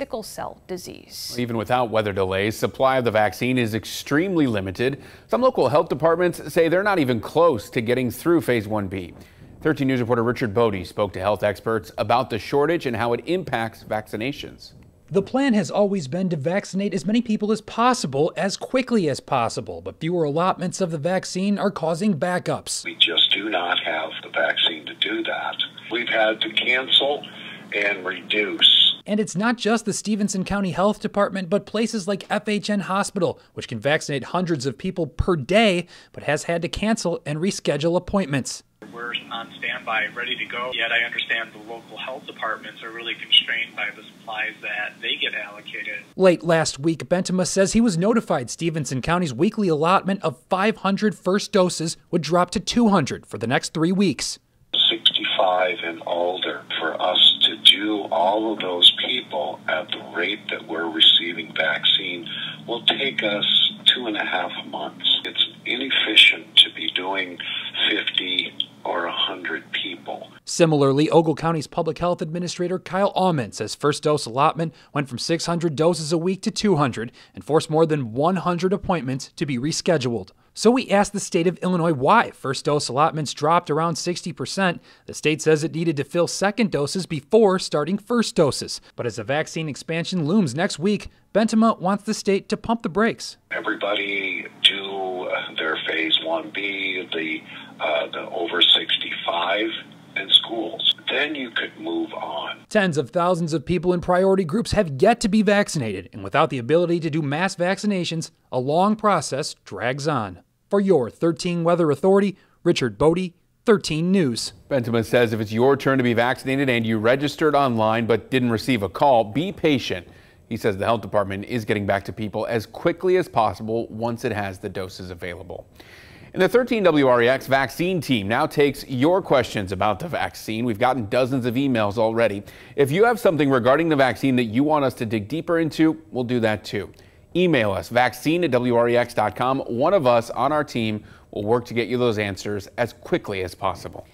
sickle cell disease. Even without weather delays, supply of the vaccine is extremely limited. Some local health departments say they're not even close to getting through phase 1B. 13 News reporter Richard Bodie spoke to health experts about the shortage and how it impacts vaccinations. The plan has always been to vaccinate as many people as possible as quickly as possible, but fewer allotments of the vaccine are causing backups. We just do not have the vaccine to do that. We've had to cancel and reduce. And it's not just the Stephenson County Health Department, but places like FHN Hospital, which can vaccinate hundreds of people per day, but has had to cancel and reschedule appointments. We're on standby, ready to go. Yet I understand the local health departments are really constrained by the supplies that they get allocated. Late last week, Beintema says he was notified Stephenson County's weekly allotment of 500 first doses would drop to 200 for the next three weeks. 65 and older, for us to do all of those people at the rate that we're receiving vaccine will take us two and a half months. It's inefficient to be doing 50 or 100 people. Similarly, Ogle County's public health administrator Kyle Aument says first dose allotment went from 600 doses a week to 200 and forced more than 100 appointments to be rescheduled. So we asked the state of Illinois why first dose allotments dropped around 60%. The state says it needed to fill second doses before starting first doses. But as the vaccine expansion looms next week, Beintema wants the state to pump the brakes. Everybody do their phase 1B, the uh, the over 65 and schools. Then you could move on. Tens of thousands of people in priority groups have yet to be vaccinated, and without the ability to do mass vaccinations, a long process drags on. For your 13 Weather Authority, Richard Bodie, 13 News. Beintema says if it's your turn to be vaccinated and you registered online but didn't receive a call, be patient. He says the health department is getting back to people as quickly as possible once it has the doses available. And the 13 WREX vaccine team now takes your questions about the vaccine. We've gotten dozens of emails already. If you have something regarding the vaccine that you want us to dig deeper into, we'll do that too. Email us vaccine at WREX.com. One of us on our team will work to get you those answers as quickly as possible.